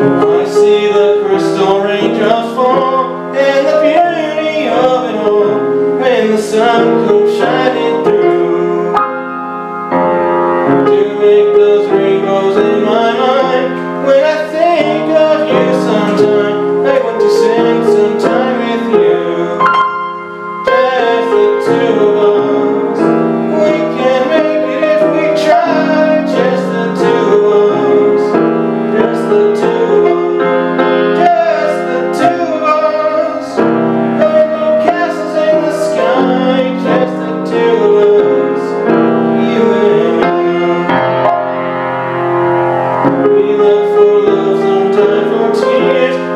I see the crystal raindrops fall and the beauty of it all when the sun comes. Tears.